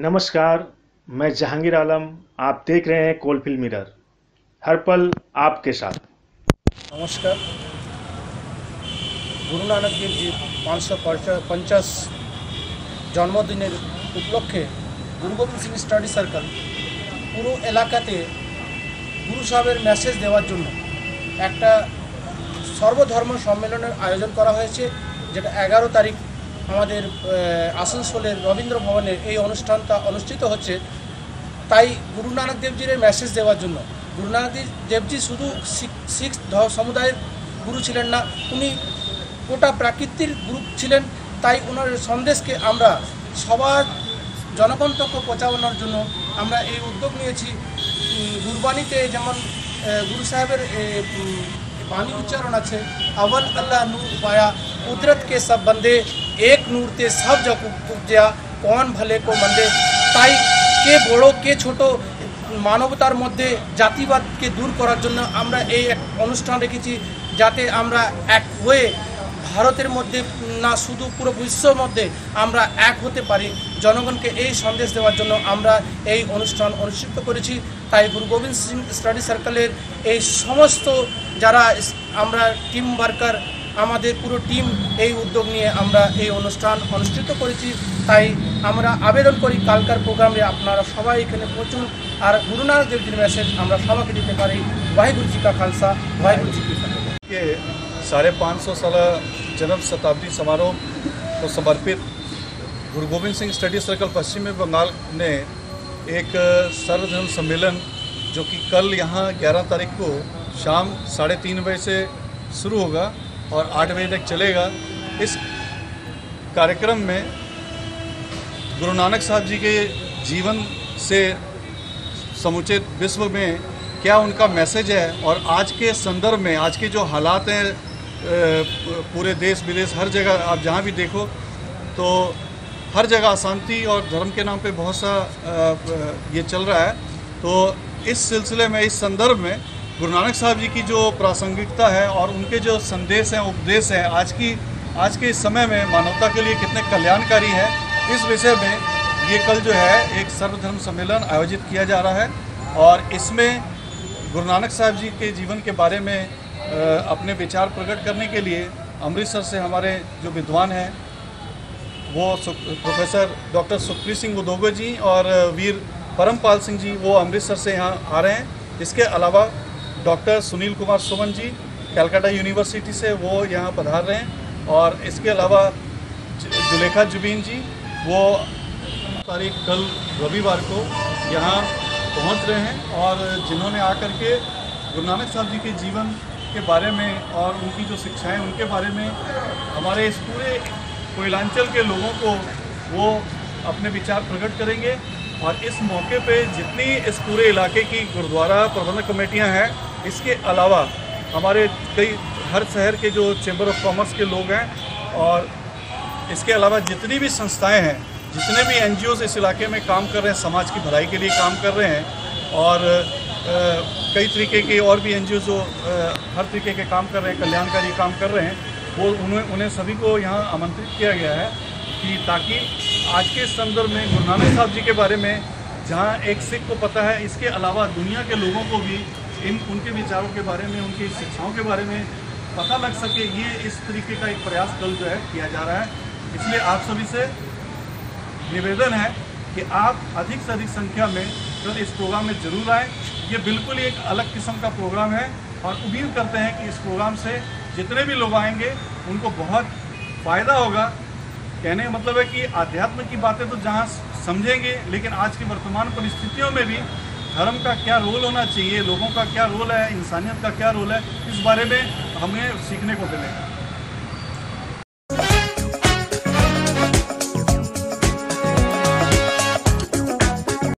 नमस्कार मैं जहांगीर आलम आप देख रहे हैं कोलफिल मिरर हर पल आपके साथ নমস্কার গুরু নানক দেবজির পাঁচশো পঞ্চাশ জন্মদিনের উপলক্ষে গুরু গোবিন্দ সিং স্টাডি সার্কেল পুরো এলাকাতে গুরু সাহেবের মেসেজ দেওয়ার জন্য একটা সর্বধর্ম সম্মেলনের আয়োজন করা হয়েছে যেটা এগারো তারিখ আমাদের আসানসোলের রবীন্দ্র ভবনের এই অনুষ্ঠানটা অনুষ্ঠিত হচ্ছে তাই গুরু নানক দেবজির মেসেজ দেওয়ার জন্য। গুরু নানক দেবজি শুধু শিখ শিখ সমুদায়ের গুরু ছিলেন না, উনি গোটা প্রাকৃতিক গুরু ছিলেন। তাই ওনার সন্দেশকে আমরা সবার জনকণ্ঠকে পৌঁছানোর জন্য আমরা এই উদ্যোগ নিয়েছি। গুরবাণীতে যেমন গুরু সাহেবের বাণী উচ্চারণ আছে আবল আল্লাহ নূর পায়া, কুদরত কে সব বন্দে। एक नूर ते सब जग उपजया कौन भले को मंदे তাই কে বড় কে ছোট মানবতার মধ্যে জাতিবাদকে দূর করার জন্য আমরা এই এক অনুষ্ঠান রেখেছি যাতে আমরা এক হয়ে ভারতের মধ্যে না শুধু পুরো বিশ্বের মধ্যে আমরা এক হতে পারি জনগণকে এই সন্দেশ দেওয়ার জন্য আমরা এই অনুষ্ঠান অনুষ্ঠিত করেছি তাই গুরু গোবিন্দ সিং স্টাডি সার্কেলের এই সমস্ত যারা ইস- আমরা টিম ওয়ার্কার আমাদের পুরো টিম এই উদ্যোগ নিয়ে আমরা এই অনুষ্ঠান অনুষ্ঠিত করেছি তাই আমরা আবেদন করি কালকার প্রোগ্রামে আপনারা সবাই এখানে পৌঁছুন আর গুরু নানক দেবজির মেসেজ আমরা সবাইকে দিতে পারি वाहिगुरु जी का खालसा वाहिगुरु जी की फतेह के साढ़े पाँच सौ साल जन्म शताब्दी समारोह को समर्पित गुरु गोविंद सिंह स्टडी सर्कल पश्चिमी बंगाल ने एक सर्वधर्म सम्मेलन जो कि कल यहाँ 11 तारीख को शाम साढ़े तीन बजे से शुरू होगा और आठ बजे तक चलेगा। इस कार्यक्रम में गुरु नानक साहब जी के जीवन से समूचे विश्व में क्या उनका मैसेज है? और आज के संदर्भ में, आज के जो हालात हैं पूरे देश, विदेश, हर जगह, आप जहाँ भी देखो तो हर जगह अशांति और धर्म के नाम पे बहुत सा ये चल रहा है। तो इस सिलसिले में, इस संदर्भ में गुरु नानक साहब जी की जो प्रासंगिकता है और उनके जो संदेश हैं, उपदेश हैं, आज की, आज के इस समय में मानवता के लिए कितने कल्याणकारी है, इस विषय में ये कल जो है एक सर्वधर्म सम्मेलन आयोजित किया जा रहा है और इसमें गुरु नानक साहब जी के जीवन के बारे में अपने विचार प्रकट करने के लिए अमृतसर से हमारे जो विद्वान हैं, वो प्रोफेसर डॉक्टर सुखप्रीत सिंह उदोगे जी और वीर परमपाल सिंह जी, वो अमृतसर से यहाँ आ रहे हैं। इसके अलावा डॉक्टर सुनील कुमार सुमन जी कैलकाटा यूनिवर्सिटी से वो यहाँ पधार रहे हैं। और इसके अलावा जुलेखा जुबीन जी, वो तारीख कल रविवार को यहाँ पहुँच रहे हैं और जिन्होंने आकर के गुरु नानक साहब जी के जीवन के बारे में और उनकी जो शिक्षाएँ उनके बारे में हमारे इस पूरे कोयलांचल के लोगों को वो अपने विचार प्रकट करेंगे। और इस मौके पे जितनी इस पूरे इलाके की गुरुद्वारा प्रबंधक कमेटियाँ हैं इसके अलावा हमारे कई हर शहर के जो चैम्बर ऑफ़ कॉमर्स के लोग हैं और इसके अलावा जितनी भी संस्थाएँ हैं जितने भी एन इस इलाके में काम कर रहे हैं समाज की भलाई के लिए काम कर रहे हैं और अ, कई तरीके के और भी एनजीओ जो अ, हर तरीके के काम कर रहे हैं कल्याणकारी काम कर रहे हैं वो उन्हें उन्हें सभी को यहाँ आमंत्रित किया गया है कि ताकि आज के संदर्भ में गुरु नानक साहब जी के बारे में जहाँ एक सिख को पता है इसके अलावा दुनिया के लोगों को भी इन, उनके विचारों के बारे में, उनकी शिक्षाओं के बारे में पता लग सके, ये इस तरीके का एक प्रयास कल जो है किया जा रहा है। इसलिए आप सभी से निवेदन है कि आप अधिक से अधिक संख्या में कल इस प्रोग्राम में ज़रूर आए। ये बिल्कुल एक अलग किस्म का प्रोग्राम है और उम्मीद करते हैं कि इस प्रोग्राम से जितने भी लोग आएँगे, उनको बहुत फ़ायदा होगा। कहने का मतलब है कि आध्यात्म की बातें तो जहाँ समझेंगे, लेकिन आज की वर्तमान परिस्थितियों में भी धर्म का क्या रोल होना चाहिए, लोगों का क्या रोल है, इंसानियत का क्या रोल है, इस बारे में हमें सीखने को मिलेगा।